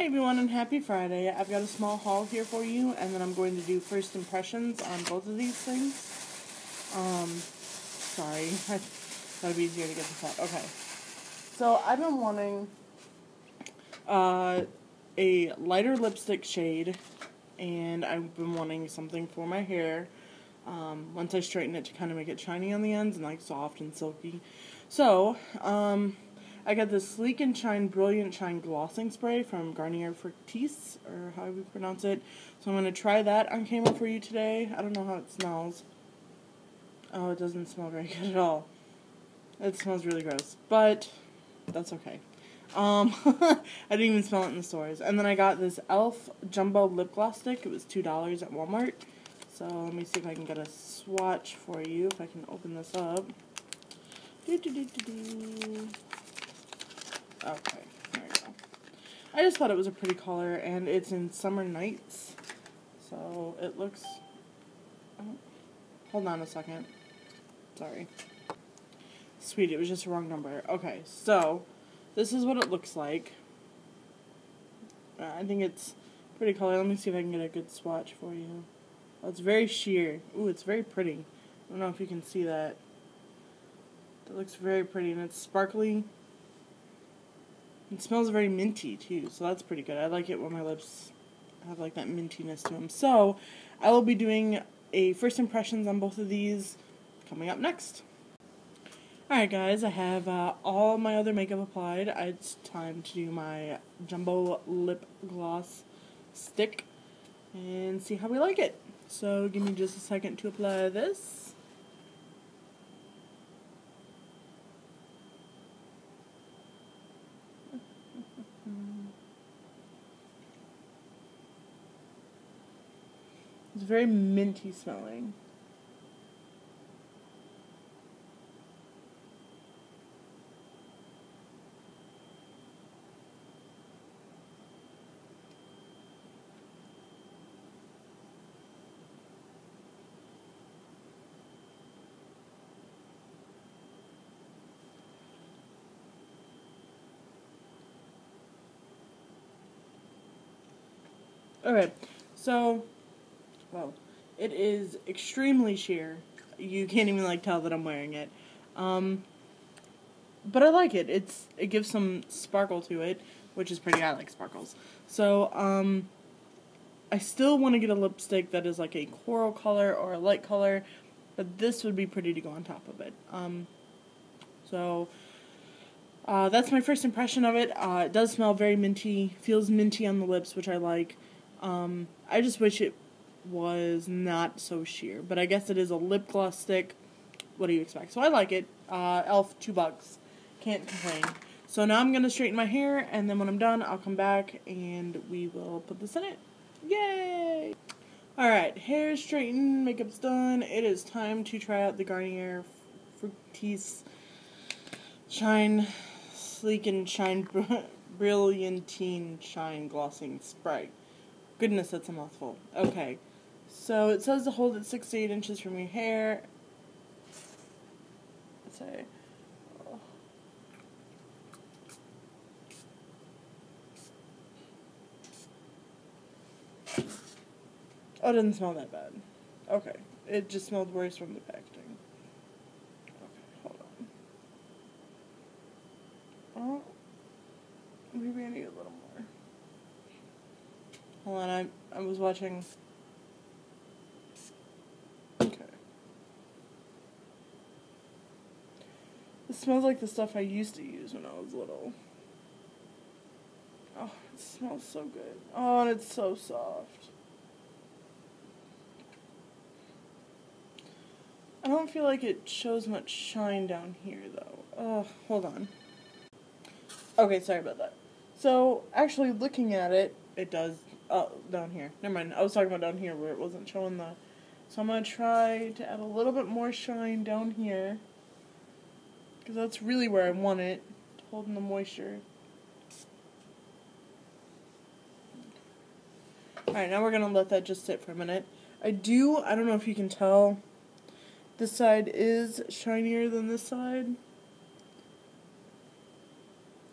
Hey everyone and happy Friday. I've got a small haul here for you and then I'm going to do first impressions on both of these things. Um, sorry. I thought it'd be easier to get this out. Okay. So I've been wanting uh, a lighter lipstick shade and I've been wanting something for my hair. Um, once I straighten it to kind of make it shiny on the ends and like soft and silky. So, um, I got this Sleek and Shine Brilliant Shine Glossing Spray from Garnier Fructis, or how we pronounce it. So I'm going to try that on camera for you today. I don't know how it smells. Oh, it doesn't smell very good at all. It smells really gross, but that's okay. Um, I didn't even smell it in the stores. And then I got this e.l.f. Jumbo Lip Gloss Stick. It was $2 at Walmart. So let me see if I can get a swatch for you, if I can open this up. Do, do, do. Okay, there we go. I just thought it was a pretty color, and it's in Summer Nights. So it looks. Oh, hold on a second. Sorry. Sweet, it was just a wrong number. Okay, so this is what it looks like. Uh, I think it's pretty color. Let me see if I can get a good swatch for you. Oh, it's very sheer. Ooh, it's very pretty. I don't know if you can see that. It looks very pretty, and it's sparkly. It smells very minty too, so that's pretty good. I like it when my lips have like that mintiness to them. So, I will be doing a first impressions on both of these coming up next. Alright guys, I have uh, all my other makeup applied. It's time to do my Jumbo Lip Gloss Stick and see how we like it. So give me just a second to apply this. It's very minty smelling. Okay, so well, it is extremely sheer. You can't even like tell that I'm wearing it. Um, but I like it. It's it gives some sparkle to it, which is pretty. I like sparkles. So um, I still want to get a lipstick that is like a coral color or a light color, but this would be pretty to go on top of it. Um, so. Uh, that's my first impression of it. Uh, it does smell very minty, feels minty on the lips, which I like. Um, I just wish it was not so sheer, but I guess it is a lip gloss stick. What do you expect? So I like it. Uh, Elf, two bucks. Can't complain. So now I'm going to straighten my hair, and then when I'm done, I'll come back and we will put this in it. Yay! Alright, hair straightened, makeup's done. It is time to try out the Garnier Fructis Shine Sleek and Shine Brilliantine Shine Glossing Spray. Goodness, that's a mouthful. Okay. So it says to hold it 6 to 8 inches from your hair. Let's say. Oh, it doesn't smell that bad. Okay. It just smelled worse from the packaging. Okay, hold on. Oh. Maybe I need a little more. Hold on, I, I was watching It smells like the stuff I used to use when I was little. Oh, it smells so good. Oh, and it's so soft. I don't feel like it shows much shine down here, though. Oh, hold on. Okay, sorry about that. So, actually looking at it, it does, oh, down here. Never mind, I was talking about down here where it wasn't showing the, so I'm going to try to add a little bit more shine down here. Because that's really where I want it, holding the moisture. Alright, now we're going to let that just sit for a minute. I do, I don't know if you can tell, this side is shinier than this side.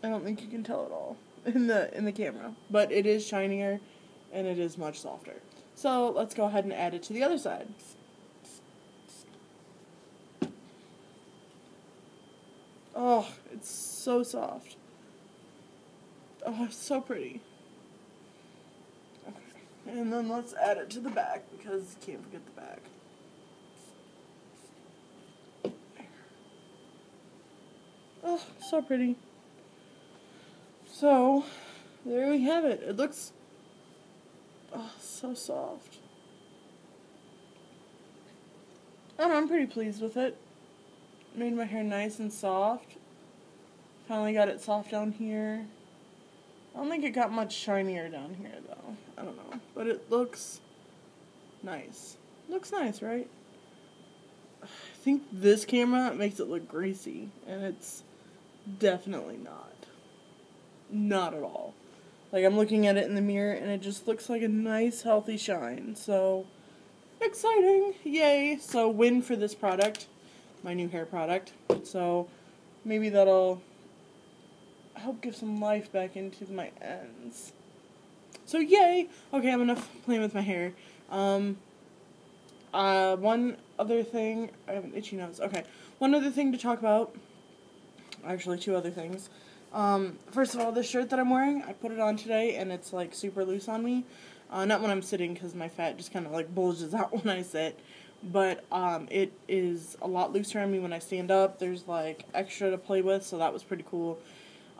I don't think you can tell at all. in the in the camera, but it is shinier and it is much softer. So let's go ahead and add it to the other side. Oh, it's so soft. Oh, so pretty. Okay. And then let's add it to the back because you can't forget the back. Oh, so pretty. So, there we have it. It looks oh, so soft. And I'm pretty pleased with it. Made my hair nice and soft. Finally got it soft down here. I don't think it got much shinier down here though. I don't know. But it looks nice. Looks nice, right? I think this camera makes it look greasy. And it's definitely not. Not at all. Like I'm looking at it in the mirror and it just looks like a nice healthy shine. So exciting. Yay. So win for this product. My new hair product. So maybe that'll help give some life back into my ends. So yay! Okay, I'm enough playing with my hair. Um, uh, one other thing, I have an itchy nose. Okay, one other thing to talk about. Actually, two other things. Um, first of all, this shirt that I'm wearing, I put it on today, and it's like super loose on me. Uh, not when I'm sitting, because my fat just kind of like bulges out when I sit. But um, it is a lot looser on me when I stand up. There's like extra to play with, so that was pretty cool.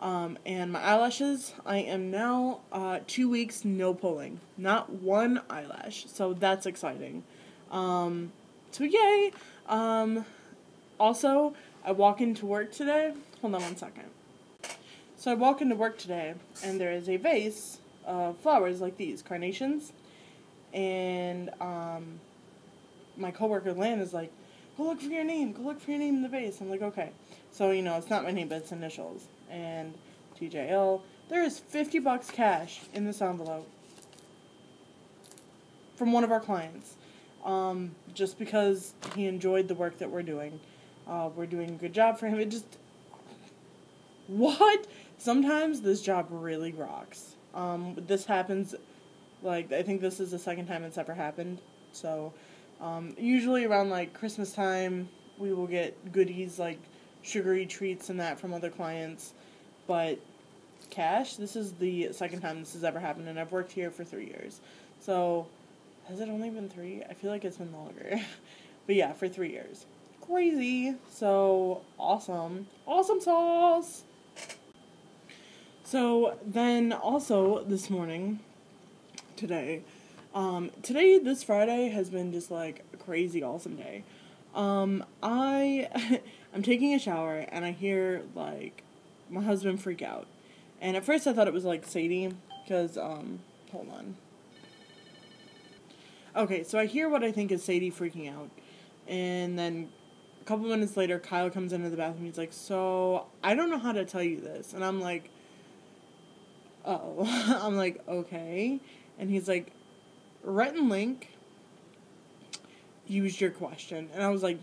Um, and my eyelashes, I am now uh, two weeks no pulling. Not one eyelash. So that's exciting. Um, so yay. Um, also, I walk into work today. Hold on one second. So I walk into work today, and there is a vase of flowers like these, carnations. And um, my coworker Lan is like, go look for your name. Go look for your name in the base. I'm like, okay. So, you know, it's not my name, but it's initials and TJL. There is 50 bucks cash in this envelope from one of our clients. Um, just because he enjoyed the work that we're doing. Uh, we're doing a good job for him. It just. What? Sometimes this job really rocks. Um, this happens, like, I think this is the second time it's ever happened. So, um, usually around, like, Christmas time, we will get goodies like sugary treats and that from other clients. But cash, this is the second time this has ever happened, and I've worked here for three years. So, has it only been three? I feel like it's been longer. but yeah, for three years. Crazy. So, awesome. Awesome sauce! So, then also this morning, today, um, today, this Friday, has been just like a crazy awesome day. Um, I, I'm taking a shower and I hear like my husband freak out. And at first I thought it was like Sadie, because, um, hold on. Okay, so I hear what I think is Sadie freaking out. And then a couple minutes later, Kyle comes into the bathroom. He's like, So, I don't know how to tell you this. And I'm like, Oh. I'm like, Okay. And he's like, Rhett and Link used your question. And I was like,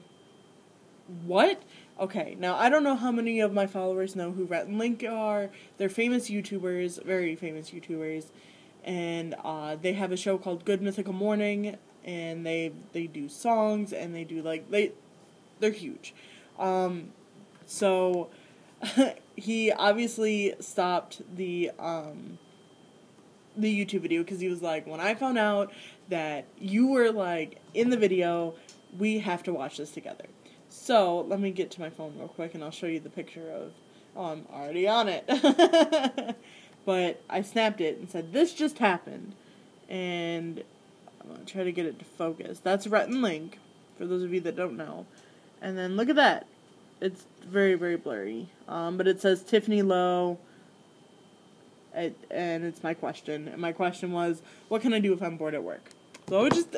What? Okay, now I don't know how many of my followers know who Rhett and Link are. They're famous YouTubers, very famous YouTubers, and uh, they have a show called Good Mythical Morning, and they they do songs and they do like they they're huge. Um, so he obviously stopped the um, the YouTube video because he was like, when I found out that you were like in the video, we have to watch this together. So let me get to my phone real quick and I'll show you the picture of. Oh, I'm already on it. but I snapped it and said, This just happened. And I'm going to try to get it to focus. That's Rhett and Link, for those of you that don't know. And then look at that. It's very, very blurry. Um, but it says Tiffany Lowe. It, and it's my question. And my question was, What can I do if I'm bored at work? So just.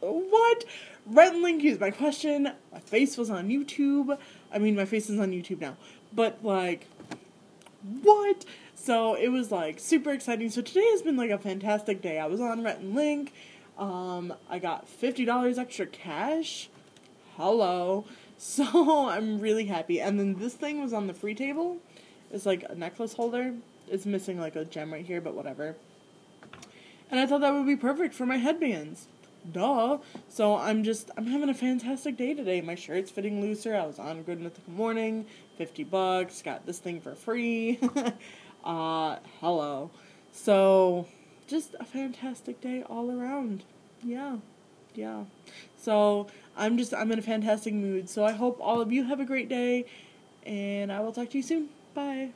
What? Rhett and Link used my question. My face was on YouTube. I mean, my face is on YouTube now. But, like, what? So it was, like, super exciting. So today has been, like, a fantastic day. I was on Rhett and Link. Um, I got $50 extra cash. Hello. So I'm really happy. And then this thing was on the free table. It's like a necklace holder. It's missing like a gem right here, but whatever. And I thought that would be perfect for my headbands. Duh. So I'm just, I'm having a fantastic day today. My shirt's fitting looser. I was on Good Mythical Morning, 50 bucks, got this thing for free. uh, hello. So, just a fantastic day all around. Yeah. Yeah. So, I'm just, I'm in a fantastic mood. So I hope all of you have a great day, and I will talk to you soon. Bye.